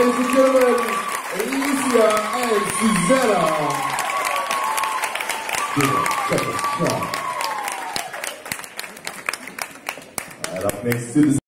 ladies and gentlemen, Alicia and Susanna. Give a Right up next to the